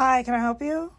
Hi, can I help you?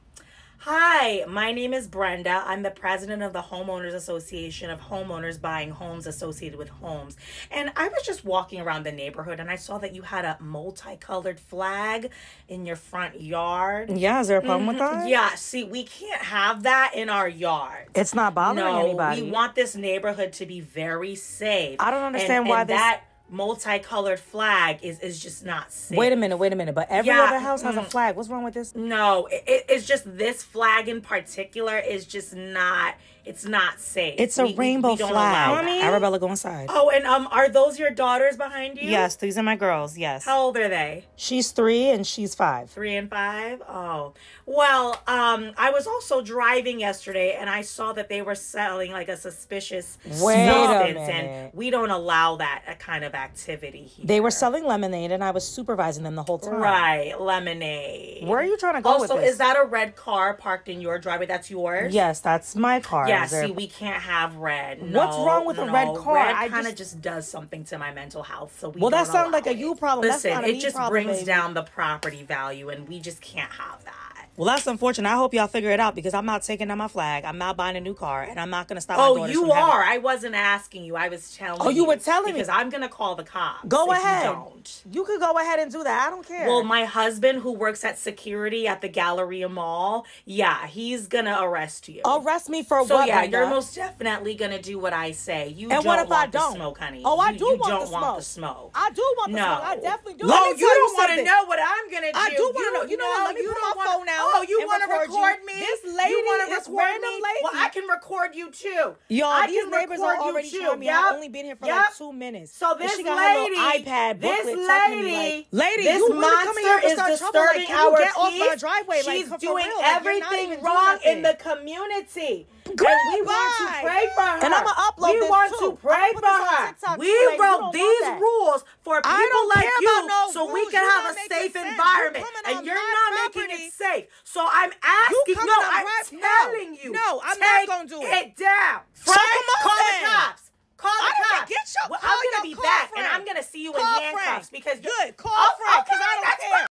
Hi, my name is Brenda. I'm the president of the Homeowners Association of Homeowners Buying Homes Associated with Homes. And I was just walking around the neighborhood and I saw that you had a multicolored flag in your front yard. Yeah, is there a problem with mm-hmm. that? Yeah, see, we can't have that in our yard. It's not bothering no, anybody. we want this neighborhood to be very safe. I don't understand And- why and this- that multicolored flag is is just not safe. Wait a minute, wait a minute. But every Yeah, other house has a mm. flag. What's wrong with this? No, it- it's just this flag in particular is just not. It's not safe. It's a We- rainbow we flag. that. Arabella, go inside. Oh, and um, are those your daughters behind you? Yes, these are my girls. Yes. How old are they? She's three and she's five. Three and five. Oh, well. Um, I was also driving yesterday, and I saw that they were selling like a suspicious Wait substance, and we don't allow that uh, kind of activity here. They were selling lemonade and I was supervising them the whole time. right lemonade. Where are you trying to go Also, with this? is that a red car parked in your driveway? That's yours. Yes, that's my car. Yeah, There- see, we can't have red. What's wrong with a red car? Red kind of just- just does something to my mental health. So we Well, that sounds like allow a you it. problem. That's Listen, it just problem, brings baby. down the property value, and we just can't have that. Well, that's unfortunate. I hope y'all figure it out because I'm not taking down my flag. I'm not buying a new car, and I'm not going to stop. Oh, you are. I wasn't asking you. I was telling. You. Oh, you were telling me. because I'm gonna call the cops. Go you ahead. don't. You could go ahead and do that. I don't care. Well, my husband, who works at security at the Galleria Mall, yeah, he's gonna arrest you. arrest me for So what? yeah, Brenda? you're most definitely gonna do what I say. You And don't what if want I the don't? smoke, honey. Oh, I You- do you want don't the want smoke. the smoke. I do want the no. smoke. I definitely do. Me you don't want to know what I'm gonna do. I do wanna know. You know what? Let me you put my phone out Oh, you want to record you. me? This lady you wanna is record random me? lady. Well, I can record you too. Y'all, I these neighbors are already showing me. Yep. I've only been here for Yep. like two minutes. So this lady, iPad this lady, like, lady, this you really coming here monster to is start trouble? Like, disturbing our get off my driveway? Like, She's for doing real, like, you're not everything wrong in the community. And we want to pray for her. And I'ma upload We this want too. to pray for this on her. TikTok we too, like, you don't wrote want these that. rules for I people don't so I'm asking. no, I'm right telling now. you. No, I'm not gonna do it. It down. Frank, so call then. the cops. Call the cops. Get your, well, call I'm gonna your be back, and I'm gonna see you call in handcuffs Frank. because good. Call oh, Frank.